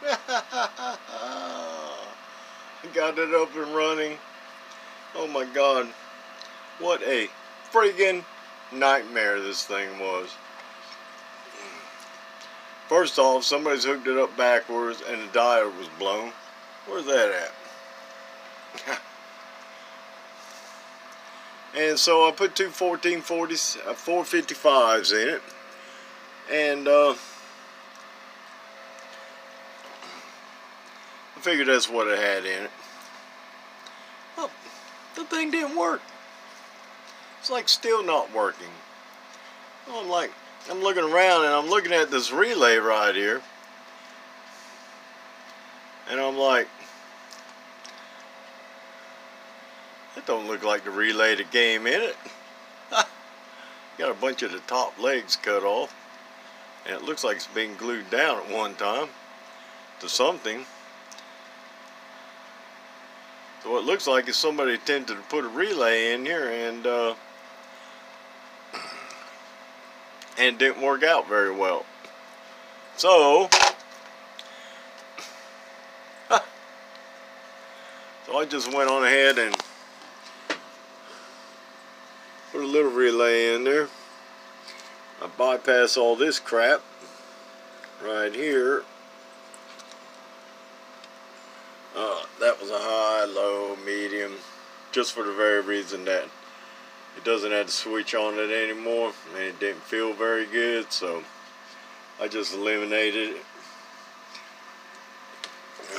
Got it up and running. Oh my god. What a friggin' nightmare this thing was. First off, somebody's hooked it up backwards and the diode was blown. Where's that at? and so I put two 1440s, uh, 455s in it. And uh, Figured that's what it had in it. Oh, the thing didn't work. It's like still not working. Oh, I'm like, I'm looking around and I'm looking at this relay right here. And I'm like, that don't look like the relay that game in it. Got a bunch of the top legs cut off. And it looks like it's been glued down at one time to something. So what it looks like is somebody attempted to put a relay in here and uh, and didn't work out very well. So, so I just went on ahead and put a little relay in there. I bypass all this crap right here. Uh, was a high, low, medium, just for the very reason that it doesn't have to switch on it anymore and it didn't feel very good so I just eliminated it.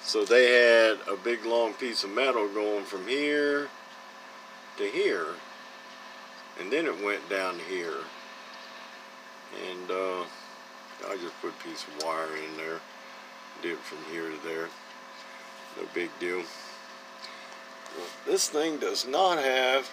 So they had a big long piece of metal going from here to here and then it went down here. And uh, I just put a piece of wire in there did it from here to there no big deal. Well, this thing does not have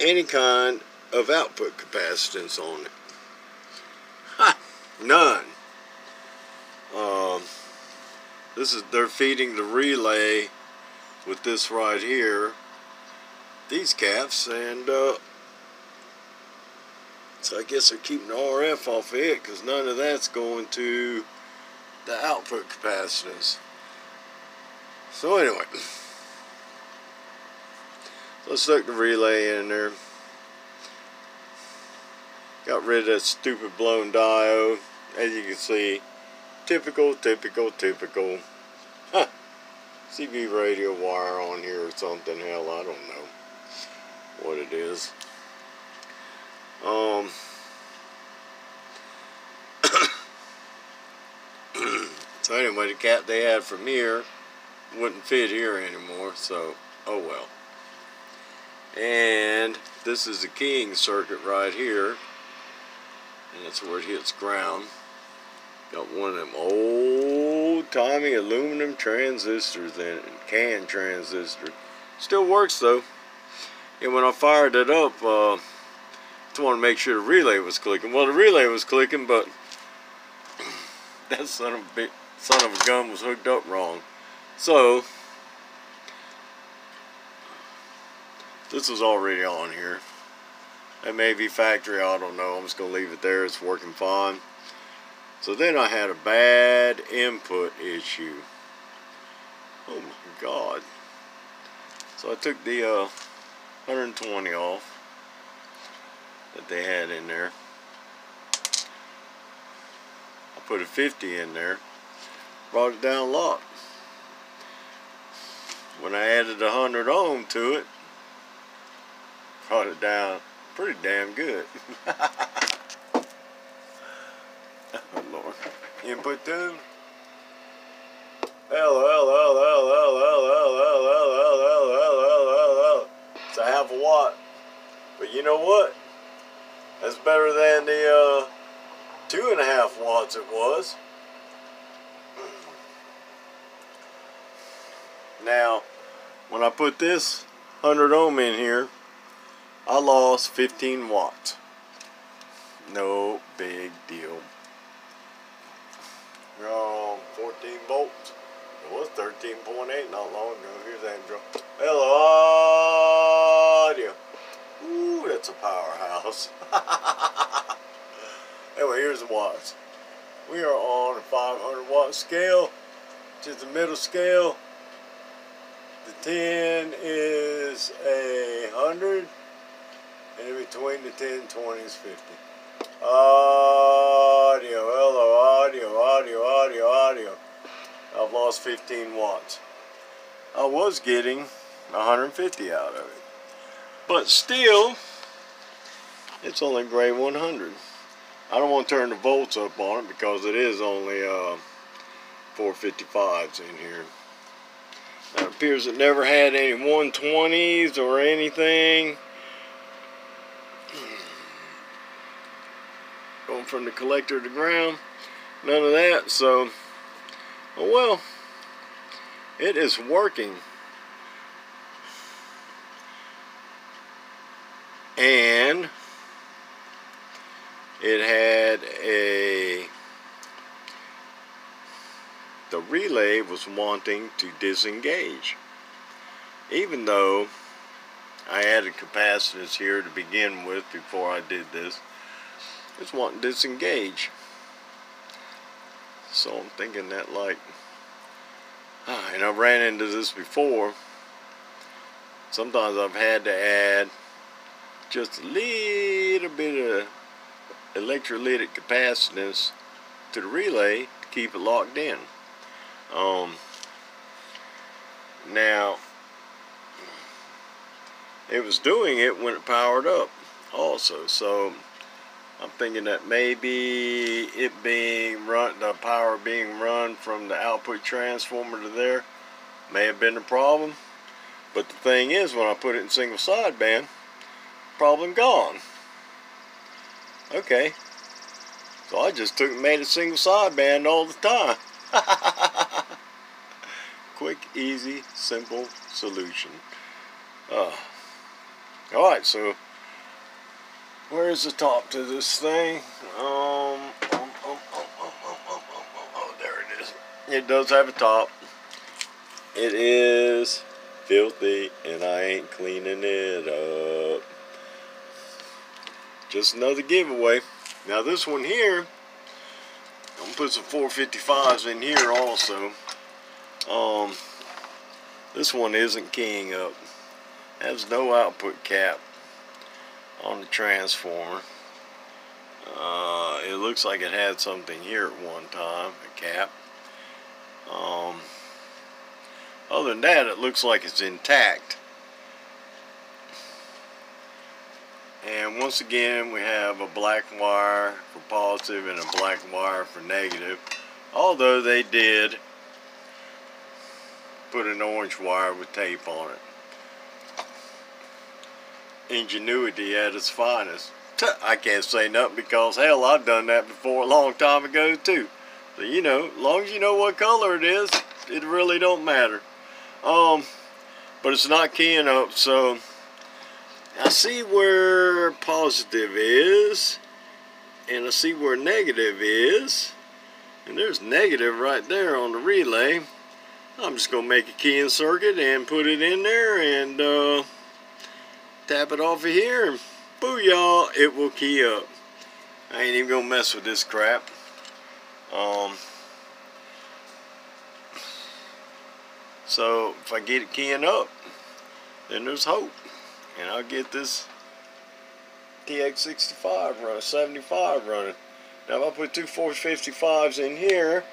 any kind of output capacitance on it. Ha! None. Um, this is they're feeding the relay with this right here. These caps and uh, so I guess they're keeping the RF off of it because none of that's going to the output capacitors. So anyway, I stuck the relay in there. Got rid of that stupid blown diode. As you can see, typical, typical, typical. Huh. CB radio wire on here or something. Hell, I don't know what it is. Um. so anyway, the cap they had from here wouldn't fit here anymore, so oh well. And this is the keying circuit right here. And that's where it hits ground. Got one of them old timey aluminum transistors in it, can transistor. Still works though. And when I fired it up, uh, just want to make sure the relay was clicking. Well, the relay was clicking, but that son of a son of a gun was hooked up wrong. So, this was already on here. That may be factory, I don't know. I'm just going to leave it there. It's working fine. So then I had a bad input issue. Oh my God. So I took the uh, 120 off that they had in there. I put a 50 in there. Brought it down a lot when I added a hundred ohm to it, brought it down pretty damn good. oh Lord. Input. L L L L L L L L L L L L L L L. It's a half a watt. But you know what? That's better than the uh, two and a half watts it was. Now, when I put this 100 ohm in here, I lost 15 watts. No big deal. Um, 14 volts. It was 13.8 not long ago. Here's Andrew. Hello, powerhouse. anyway, here's the watts. We are on a 500 watt scale, which is the middle scale. The 10 is a 100, and in between the 10 and 20 is 50. Audio, hello, audio, audio, audio, audio. I've lost 15 watts. I was getting 150 out of it. But still, it's only gray 100. I don't want to turn the volts up on it because it is only uh, 455s in here. It appears it never had any 120s or anything. Going from the collector to ground. None of that, so, oh well. It is working. And it had a the relay was wanting to disengage. Even though I added capacitors here to begin with before I did this it's wanting to disengage. So I'm thinking that like ah, and I've ran into this before. Sometimes I've had to add just a little bit of electrolytic capacitance to the relay to keep it locked in. Um, now, it was doing it when it powered up also, so I'm thinking that maybe it being run, the power being run from the output transformer to there may have been the problem. But the thing is, when I put it in single sideband, problem gone. Okay. So I just took made a single sideband all the time. Quick, easy, simple solution. Uh, Alright, so where's the top to this thing? Um, um, um, oh, there it is. It does have a top. It is filthy and I ain't cleaning it up. Just another giveaway. Now this one here, I'm gonna put some 455s in here also. Um, this one isn't keying up. Has no output cap on the transformer. Uh, it looks like it had something here at one time, a cap. Um, other than that, it looks like it's intact. And once again, we have a black wire for positive and a black wire for negative. Although they did put an orange wire with tape on it. Ingenuity at its finest. I can't say nothing because hell, I've done that before a long time ago too. So you know, as long as you know what color it is, it really don't matter. Um, but it's not keying up, so I see where positive is, and I see where negative is, and there's negative right there on the relay. I'm just going to make a keying circuit and put it in there and uh, tap it off of here, and booyah, it will key up. I ain't even going to mess with this crap. Um, so if I get it keying up, then there's hope and I'll get this TX65 running, 75 running. Now if I put two 455s in here,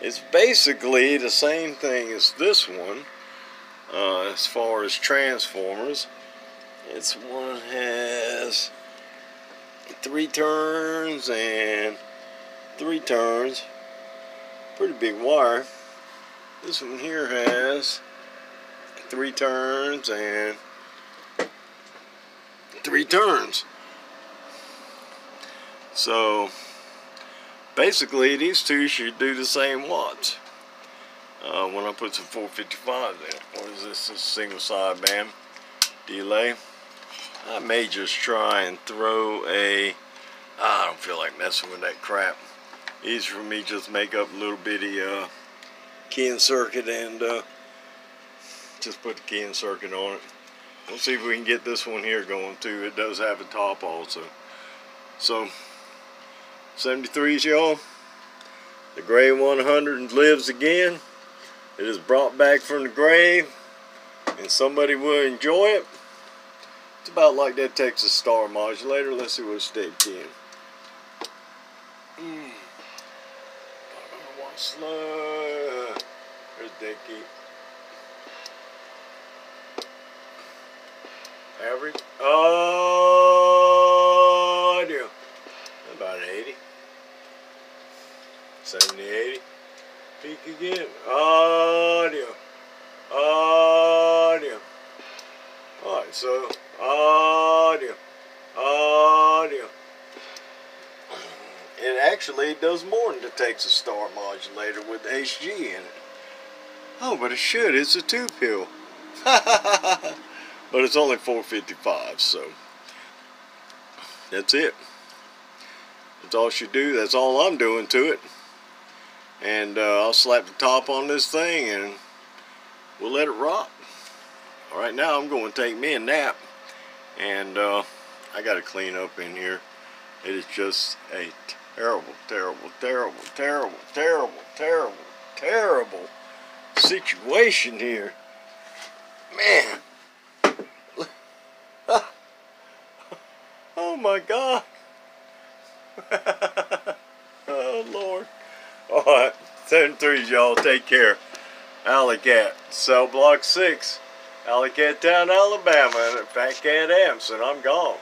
it's basically the same thing as this one uh, as far as transformers. This one has three turns and three turns. Pretty big wire. This one here has three turns and three turns. So basically these two should do the same watts. Uh, when I put some 455 in. What is this? A single sideband delay. I may just try and throw a. I don't feel like messing with that crap. Easy for me just make up a little bitty uh, keying circuit and uh, just put the keying circuit on it. We'll see if we can get this one here going too. It does have a top also. So, 73s y'all. The gray 100 lives again. It is brought back from the grave. And somebody will enjoy it. It's about like that Texas Star modulator. Let's see what it's stepped in. Mm. Slow. There's Dickie. Average. Oh, dear. About 80. 70, 80. Peak again. Oh, dear. Oh, dear. Alright, so, oh, audio, oh, audio. It actually does more than the Texas Star modulator with HG in it. Oh, but it should. It's a two pill. but it's only 455, so that's it. That's all she do. That's all I'm doing to it. And uh, I'll slap the top on this thing and we'll let it rock. All right, now I'm going to take me a nap. And uh, I got to clean up in here. It is just a terrible, terrible, terrible, terrible, terrible, terrible, terrible situation here. Man. My God. oh Lord. All right, 7 y'all. Take care. Alley cell block 6. Alley Cat Town, Alabama, and Fat Cat Amps, and I'm gone.